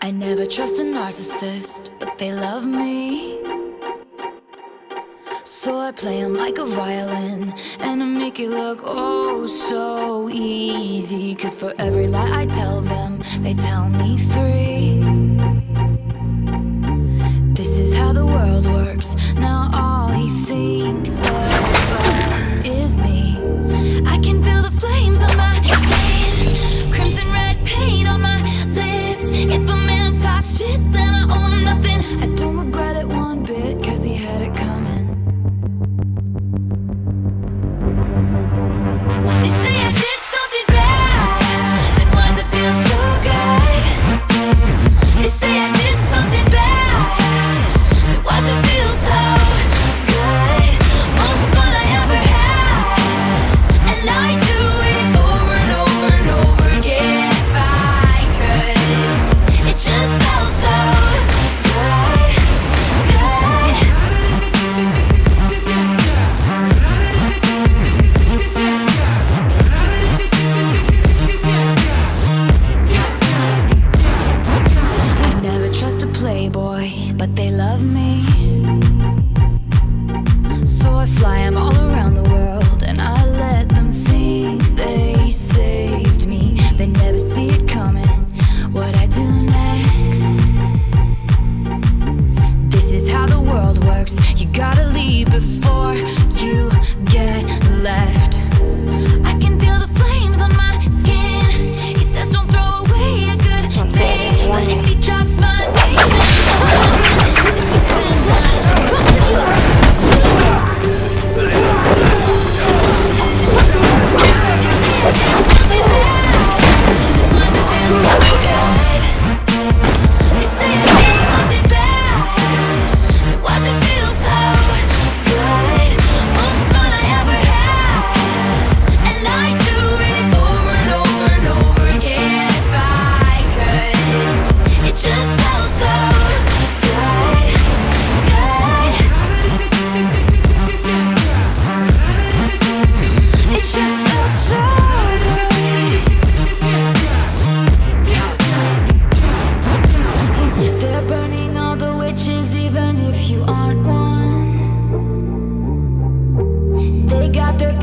I never trust a narcissist, but they love me. So I play them like a violin and I make it look oh so easy. Cause for every lie I tell them, they tell me three. This is how the world works. Now but they love me. So I fly 'em all around the world and I let them think they saved me. They never see it coming, what I do next. This is how the world works. You gotta leave before you get left.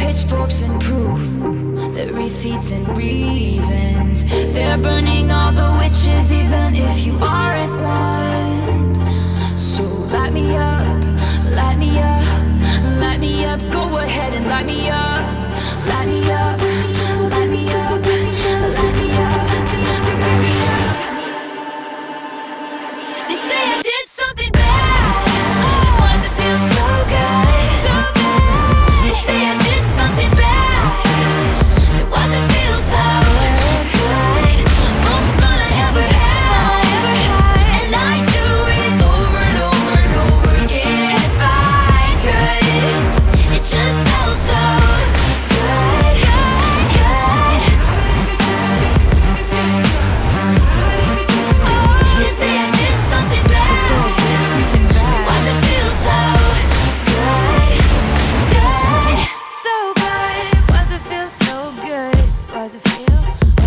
Pitchforks and proof, the receipts and reasons. They're burning all the witches, even if you aren't one. So light me up, light me up, light me up. Go ahead and light me up.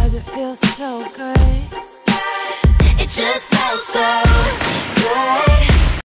Cause it feels so good? It just felt so good.